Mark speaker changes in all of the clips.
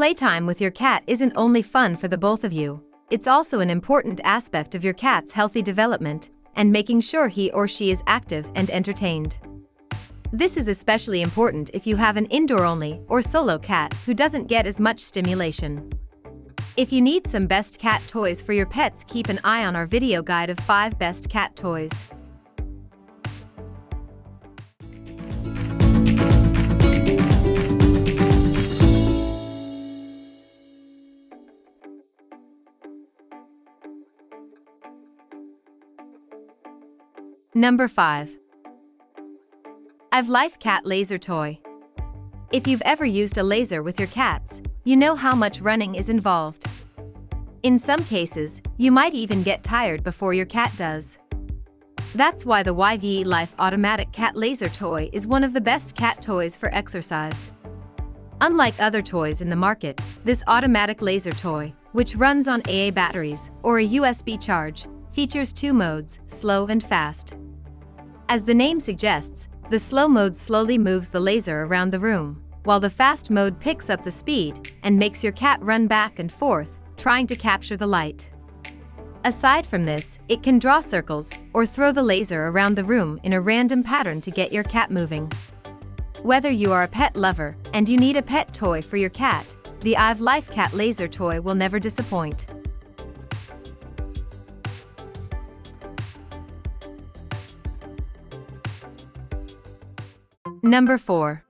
Speaker 1: Playtime with your cat isn't only fun for the both of you, it's also an important aspect of your cat's healthy development and making sure he or she is active and entertained. This is especially important if you have an indoor-only or solo cat who doesn't get as much stimulation. If you need some best cat toys for your pets keep an eye on our video guide of 5 best cat toys. Number 5. Yve Life Cat Laser Toy. If you've ever used a laser with your cats, you know how much running is involved. In some cases, you might even get tired before your cat does. That's why the YVE Life Automatic Cat Laser Toy is one of the best cat toys for exercise. Unlike other toys in the market, this automatic laser toy, which runs on AA batteries or a USB charge, features two modes, slow and fast. As the name suggests, the slow mode slowly moves the laser around the room, while the fast mode picks up the speed and makes your cat run back and forth, trying to capture the light. Aside from this, it can draw circles or throw the laser around the room in a random pattern to get your cat moving. Whether you are a pet lover and you need a pet toy for your cat, the Yve Life Cat Laser Toy will never disappoint. Number 4.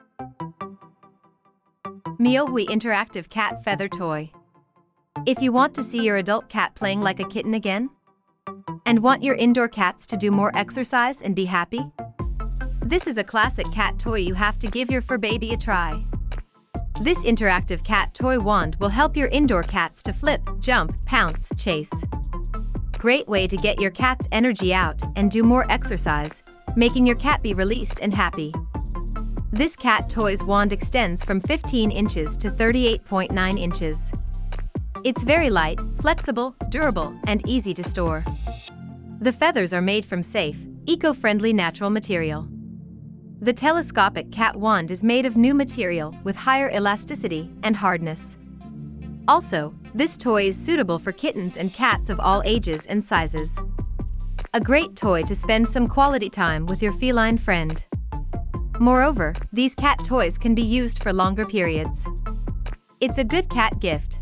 Speaker 1: Meohui Interactive Cat Feather Toy. If you want to see your adult cat playing like a kitten again? And want your indoor cats to do more exercise and be happy? This is a classic cat toy you have to give your fur baby a try. This interactive cat toy wand will help your indoor cats to flip, jump, pounce, chase. Great way to get your cat's energy out and do more exercise, making your cat be released and happy. This cat toy's wand extends from 15 inches to 38.9 inches. It's very light, flexible, durable, and easy to store. The feathers are made from safe, eco-friendly natural material. The telescopic cat wand is made of new material with higher elasticity and hardness. Also, this toy is suitable for kittens and cats of all ages and sizes. A great toy to spend some quality time with your feline friend. Moreover, these cat toys can be used for longer periods. It's a good cat gift.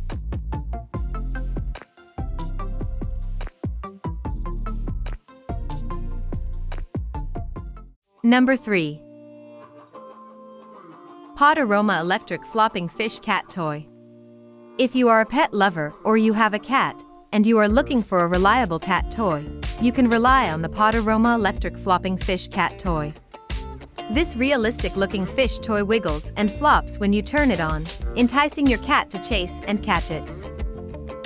Speaker 1: Number 3. Potaroma Electric Flopping Fish Cat Toy. If you are a pet lover or you have a cat, and you are looking for a reliable cat toy, you can rely on the Potaroma Electric Flopping Fish Cat Toy. This realistic-looking fish toy wiggles and flops when you turn it on, enticing your cat to chase and catch it.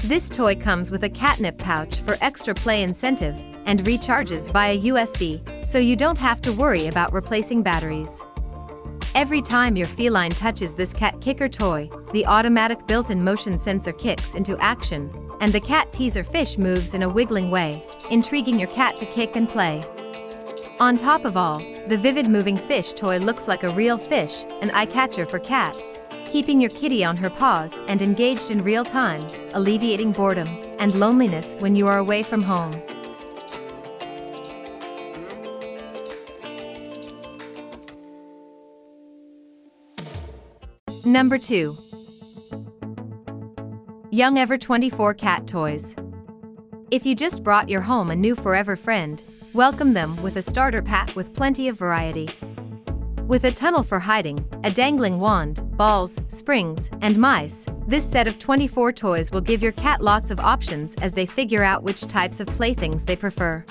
Speaker 1: This toy comes with a catnip pouch for extra play incentive and recharges via USB, so you don't have to worry about replacing batteries. Every time your feline touches this cat kicker toy, the automatic built-in motion sensor kicks into action, and the cat teaser fish moves in a wiggling way, intriguing your cat to kick and play. On top of all, the vivid moving fish toy looks like a real fish, an eye-catcher for cats, keeping your kitty on her paws and engaged in real time, alleviating boredom and loneliness when you are away from home. Number 2. Youngever 24 Cat Toys. If you just brought your home a new forever friend, Welcome them with a starter pack with plenty of variety. With a tunnel for hiding, a dangling wand, balls, springs, and mice, this set of 24 toys will give your cat lots of options as they figure out which types of playthings they prefer.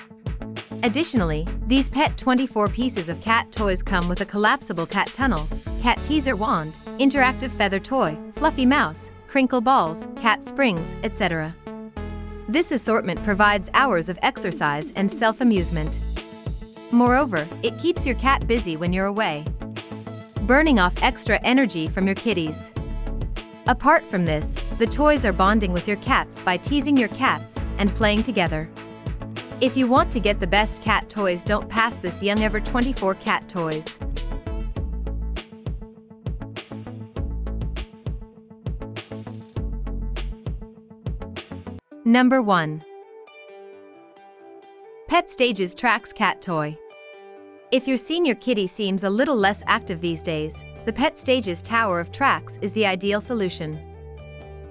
Speaker 1: Additionally, these pet 24 pieces of cat toys come with a collapsible cat tunnel, cat teaser wand, interactive feather toy, fluffy mouse, crinkle balls, cat springs, etc. This assortment provides hours of exercise and self-amusement. Moreover, it keeps your cat busy when you're away, burning off extra energy from your kitties. Apart from this, the toys are bonding with your cats by teasing your cats and playing together. If you want to get the best cat toys don't pass this Youngever 24 cat toys. Number 1. Petstages Tracks Cat Toy. If your senior kitty seems a little less active these days, the Petstages Tower of Tracks is the ideal solution.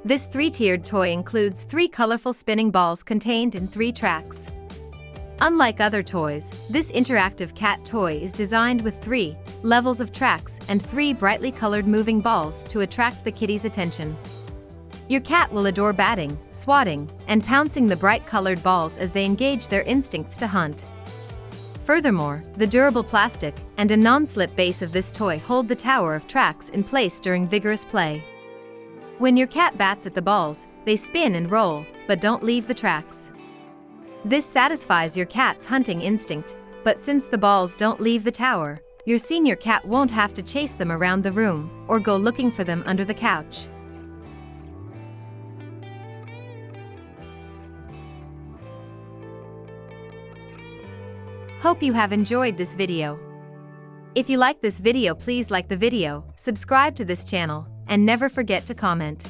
Speaker 1: This three-tiered toy includes three colorful spinning balls contained in three tracks. Unlike other toys, this interactive cat toy is designed with three levels of tracks and three brightly colored moving balls to attract the kitty's attention. Your cat will adore batting, swatting, and pouncing the bright colored balls as they engage their instincts to hunt. Furthermore, the durable plastic and a non-slip base of this toy hold the tower of tracks in place during vigorous play. When your cat bats at the balls, they spin and roll, but don't leave the tracks. This satisfies your cat's hunting instinct, but since the balls don't leave the tower, your senior cat won't have to chase them around the room or go looking for them under the couch. Hope you have enjoyed this video. If you like this video please like the video, subscribe to this channel, and never forget to comment.